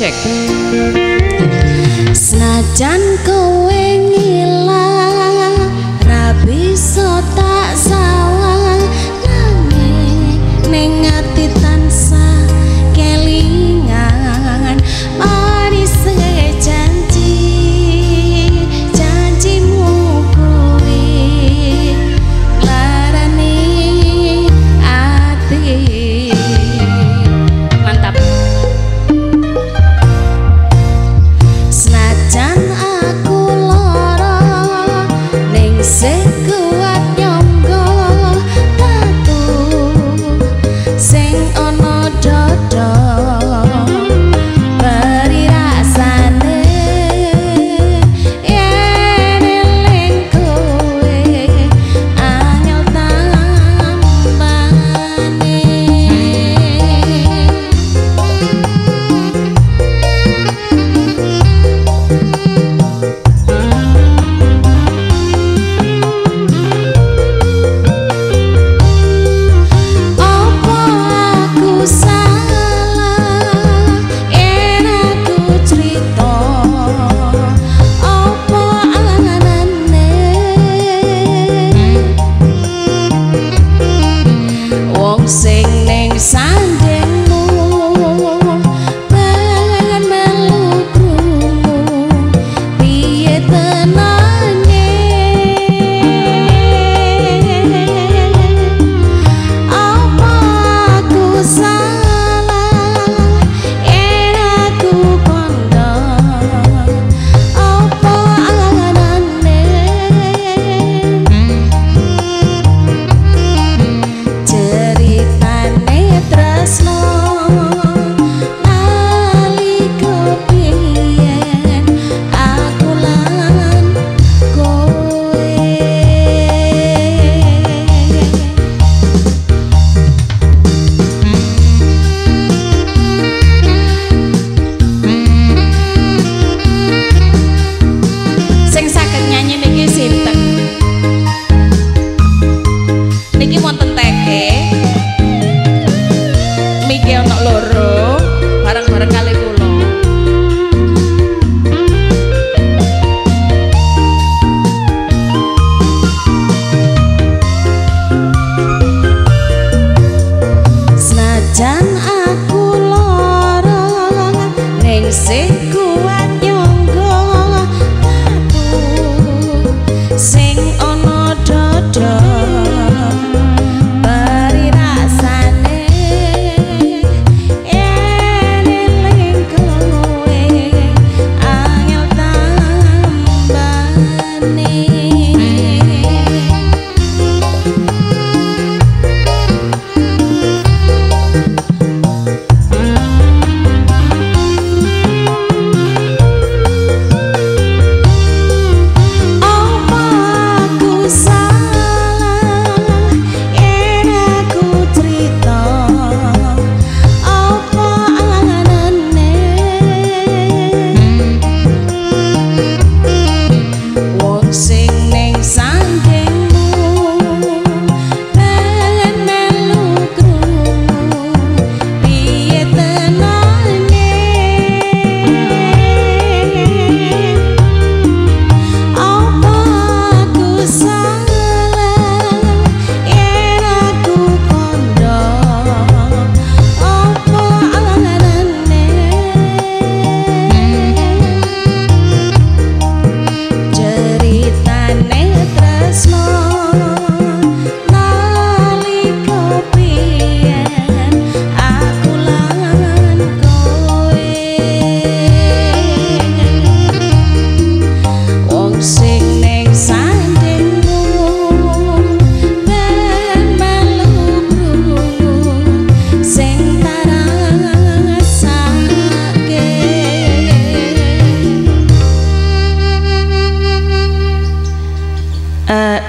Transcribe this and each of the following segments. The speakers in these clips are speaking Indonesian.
cek. Senajan ku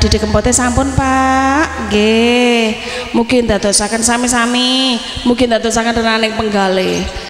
Dede Kempote sampun Pak. Nggih. Mungkin dadosaken sami-sami. Mungkin dadosaken renaning penggale.